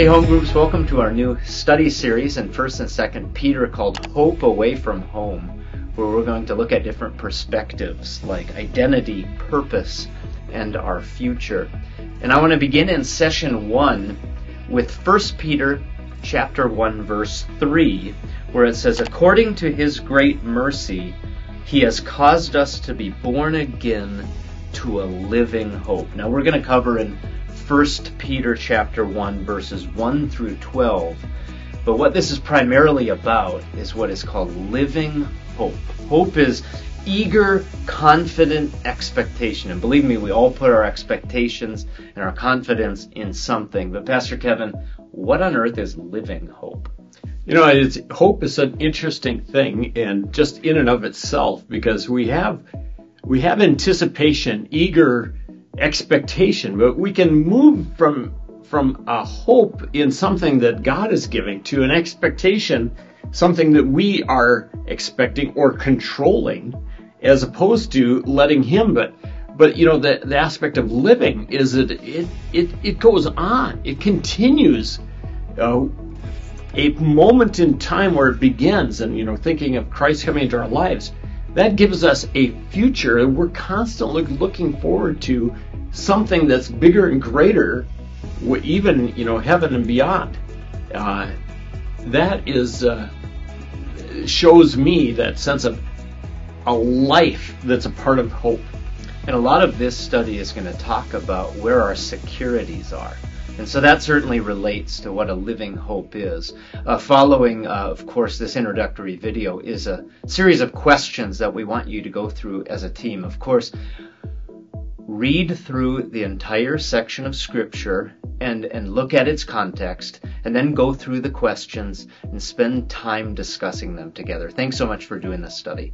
Hey home groups, welcome to our new study series in 1st and 2nd Peter called Hope Away from Home, where we're going to look at different perspectives like identity, purpose, and our future. And I want to begin in session 1 with 1st Peter chapter 1 verse 3, where it says according to his great mercy he has caused us to be born again to a living hope. Now we're going to cover in 1 Peter chapter 1 verses 1 through 12. But what this is primarily about is what is called living hope. Hope is eager, confident expectation. And believe me, we all put our expectations and our confidence in something. But Pastor Kevin, what on earth is living hope? You know, it's, hope is an interesting thing, and just in and of itself, because we have we have anticipation, eager expectation, but we can move from from a hope in something that God is giving to an expectation, something that we are expecting or controlling, as opposed to letting Him. But but you know the the aspect of living is that it it it goes on, it continues. Uh, a moment in time where it begins and you know thinking of Christ coming into our lives that gives us a future we're constantly looking forward to something that's bigger and greater even you know heaven and beyond. Uh, that is uh, shows me that sense of a life that's a part of hope. And a lot of this study is going to talk about where our securities are and so that certainly relates to what a living hope is. Uh, following, uh, of course, this introductory video is a series of questions that we want you to go through as a team. Of course, read through the entire section of scripture and, and look at its context and then go through the questions and spend time discussing them together. Thanks so much for doing this study.